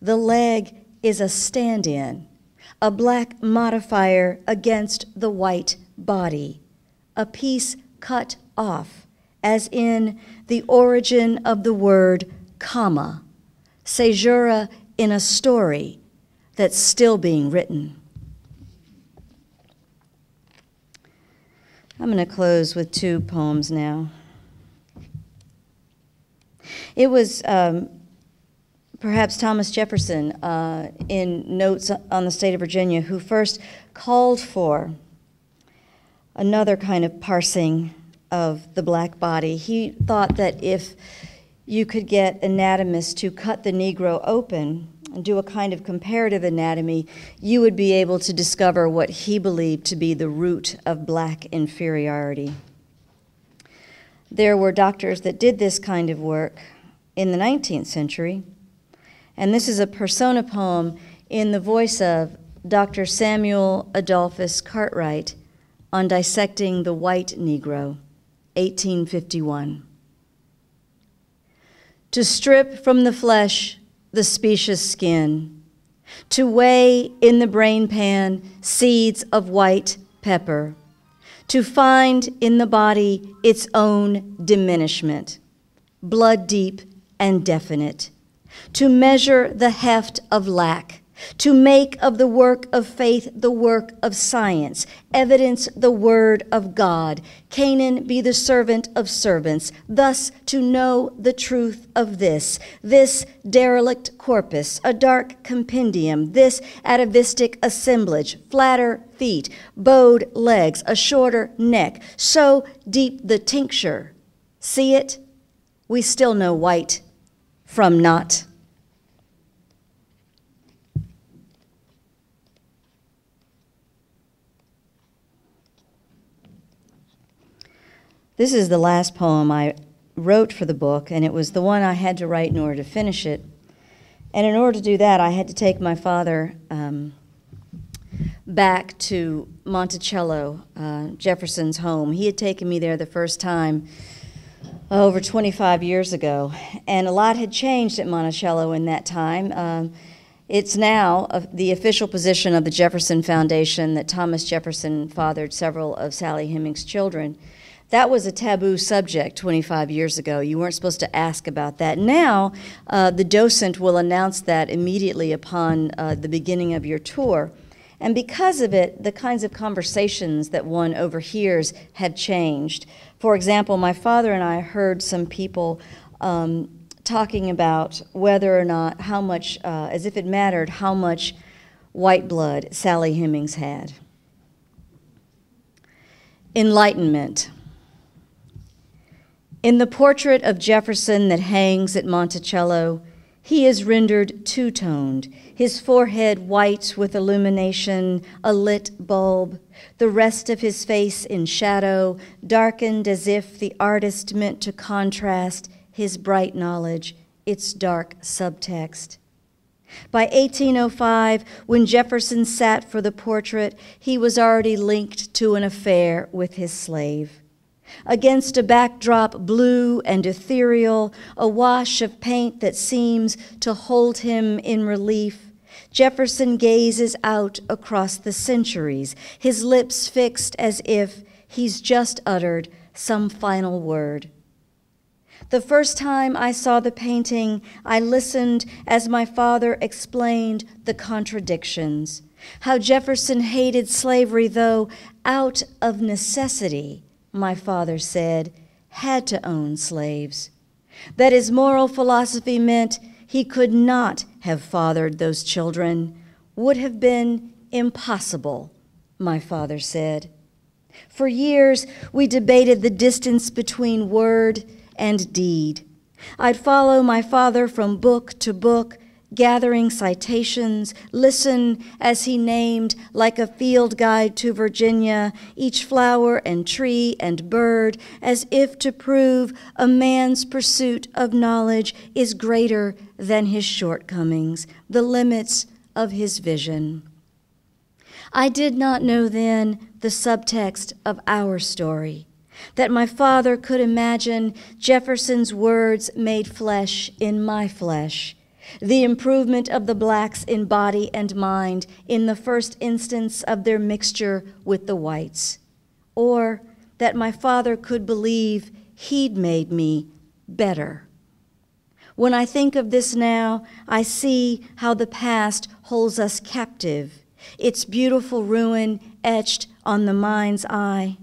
E: the leg is a stand in, a black modifier against the white body, a piece cut off, as in the origin of the word comma, caesura in a story that's still being written. I'm going to close with two poems now. It was um, perhaps Thomas Jefferson uh, in Notes on the State of Virginia who first called for another kind of parsing of the black body. He thought that if you could get anatomists to cut the Negro open, and do a kind of comparative anatomy, you would be able to discover what he believed to be the root of black inferiority. There were doctors that did this kind of work in the 19th century, and this is a persona poem in the voice of Dr. Samuel Adolphus Cartwright on dissecting the white Negro, 1851. To strip from the flesh the specious skin, to weigh in the brain pan seeds of white pepper, to find in the body its own diminishment, blood deep and definite, to measure the heft of lack to make of the work of faith the work of science, evidence the word of God. Canaan be the servant of servants, thus to know the truth of this, this derelict corpus, a dark compendium, this atavistic assemblage, flatter feet, bowed legs, a shorter neck, so deep the tincture. See it? We still know white from not. This is the last poem I wrote for the book, and it was the one I had to write in order to finish it. And in order to do that, I had to take my father um, back to Monticello, uh, Jefferson's home. He had taken me there the first time over 25 years ago, and a lot had changed at Monticello in that time. Um, it's now the official position of the Jefferson Foundation that Thomas Jefferson fathered several of Sally Hemings' children. That was a taboo subject 25 years ago. You weren't supposed to ask about that. Now, uh, the docent will announce that immediately upon uh, the beginning of your tour. And because of it, the kinds of conversations that one overhears have changed. For example, my father and I heard some people um, talking about whether or not, how much, uh, as if it mattered, how much white blood Sally Hemings had. Enlightenment. In the portrait of Jefferson that hangs at Monticello, he is rendered two toned, his forehead white with illumination, a lit bulb, the rest of his face in shadow, darkened as if the artist meant to contrast his bright knowledge, its dark subtext. By 1805, when Jefferson sat for the portrait, he was already linked to an affair with his slave. Against a backdrop blue and ethereal, a wash of paint that seems to hold him in relief, Jefferson gazes out across the centuries, his lips fixed as if he's just uttered some final word. The first time I saw the painting, I listened as my father explained the contradictions. How Jefferson hated slavery, though, out of necessity my father said, had to own slaves. That his moral philosophy meant he could not have fathered those children, would have been impossible, my father said. For years, we debated the distance between word and deed. I'd follow my father from book to book gathering citations, listen as he named, like a field guide to Virginia, each flower and tree and bird, as if to prove a man's pursuit of knowledge is greater than his shortcomings, the limits of his vision. I did not know then the subtext of our story. That my father could imagine Jefferson's words made flesh in my flesh, the improvement of the blacks in body and mind in the first instance of their mixture with the whites, or that my father could believe he'd made me better. When I think of this now, I see how the past holds us captive, its beautiful ruin etched on the mind's eye.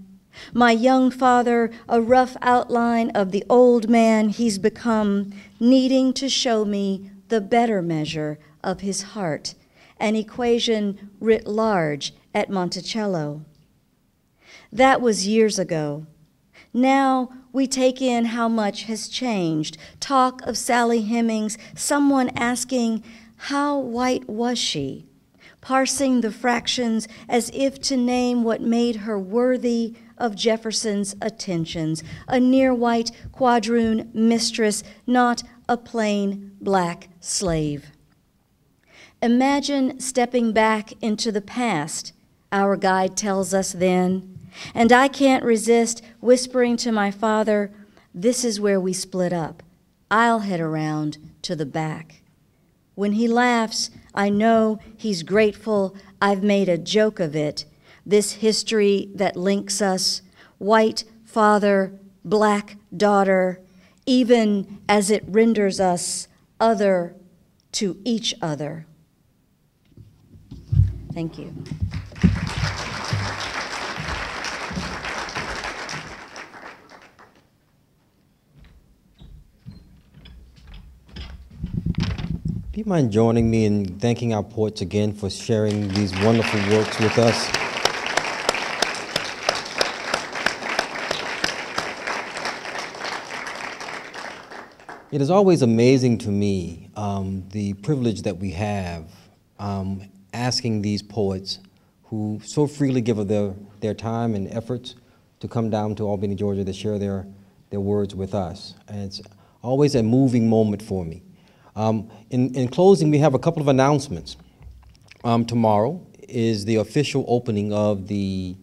E: My young father, a rough outline of the old man he's become, needing to show me the better measure of his heart, an equation writ large at Monticello. That was years ago. Now we take in how much has changed. Talk of Sally Hemings, someone asking, How white was she? Parsing the fractions as if to name what made her worthy of Jefferson's attentions, a near white quadroon mistress, not a plain black slave. Imagine stepping back into the past, our guide tells us then, and I can't resist whispering to my father, This is where we split up. I'll head around to the back. When he laughs, I know he's grateful I've made a joke of it. This history that links us white father, black daughter, even as it renders us other to each other. Thank you.
A: Do you mind joining me in thanking our poets again for sharing these wonderful works with us? It is always amazing to me um, the privilege that we have um, asking these poets who so freely give of their, their time and efforts to come down to Albany, Georgia to share their, their words with us. And it's always a moving moment for me. Um, in, in closing, we have a couple of announcements. Um, tomorrow is the official opening of the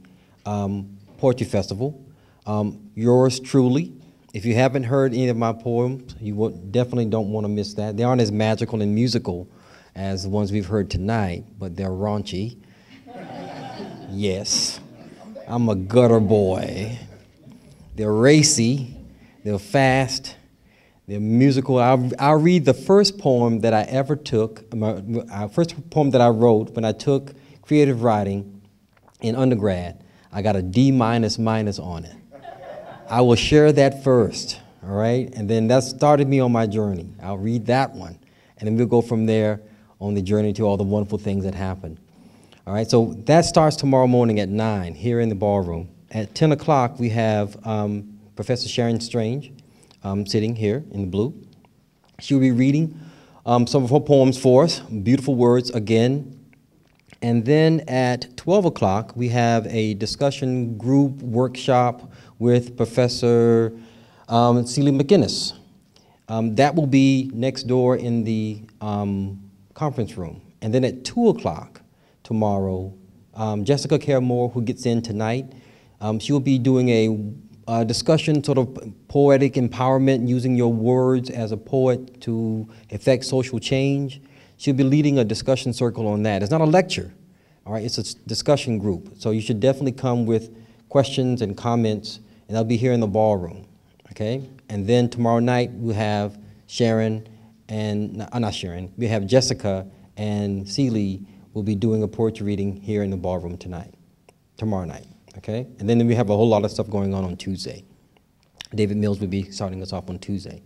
A: um, Poetry Festival. Um, yours truly. If you haven't heard any of my poems, you will, definitely don't want to miss that. They aren't as magical and musical as the ones we've heard tonight, but they're raunchy. yes, I'm a gutter boy. They're racy, they're fast, they're musical. I'll, I'll read the first poem that I ever took, my, uh, first poem that I wrote when I took creative writing in undergrad. I got a D minus minus on it. I will share that first, all right? And then that started me on my journey. I'll read that one. And then we'll go from there on the journey to all the wonderful things that happen. All right, so that starts tomorrow morning at 9 here in the ballroom. At 10 o'clock, we have um, Professor Sharan Strange um, sitting here in the blue. She'll be reading um, some of her poems for us, beautiful words again. And then at 12 o'clock, we have a discussion group workshop with Professor um, Celie McGinnis. Um, that will be next door in the um, conference room. And then at 2 o'clock tomorrow, um, Jessica Care Moore, who gets in tonight, um, she will be doing a, a discussion, sort of poetic empowerment, using your words as a poet to effect social change. She'll be leading a discussion circle on that. It's not a lecture, all right? It's a discussion group. So you should definitely come with questions and comments, and they'll be here in the ballroom, okay? And then tomorrow night, we'll have Sharan and, uh, not Sharan, we have Jessica and Celie will be doing a poetry reading here in the ballroom tonight, tomorrow night, okay? And then we have a whole lot of stuff going on on Tuesday. David Mills will be starting us off on Tuesday.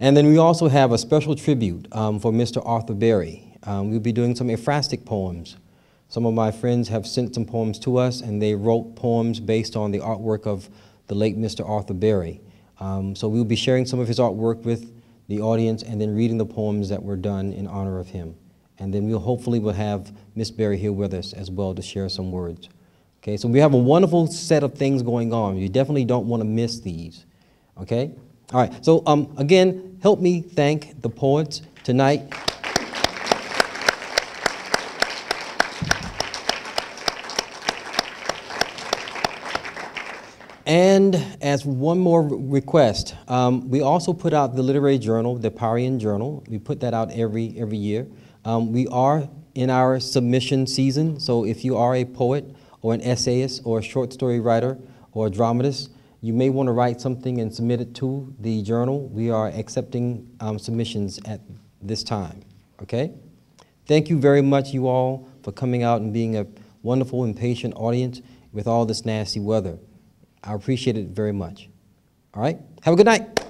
A: And then we also have a special tribute um, for Mr. Arthur Berry. Um, we'll be doing some ekphrastic poems. Some of my friends have sent some poems to us, and they wrote poems based on the artwork of the late Mr. Arthur Berry. Um, so we'll be sharing some of his artwork with the audience and then reading the poems that were done in honor of him. And then we'll hopefully will have Miss Berry here with us as well to share some words. Okay, so we have a wonderful set of things going on. You definitely don't want to miss these. Okay? All right, so um, again, help me thank the poets tonight. And as one more request, um, we also put out the literary journal, the Parian Journal. We put that out every, every year. Um, we are in our submission season, so if you are a poet or an essayist or a short story writer or a dramatist, you may want to write something and submit it to the journal. We are accepting um, submissions at this time, okay? Thank you very much, you all, for coming out and being a wonderful and patient audience with all this nasty weather. I appreciate it very much. All right? Have a good night.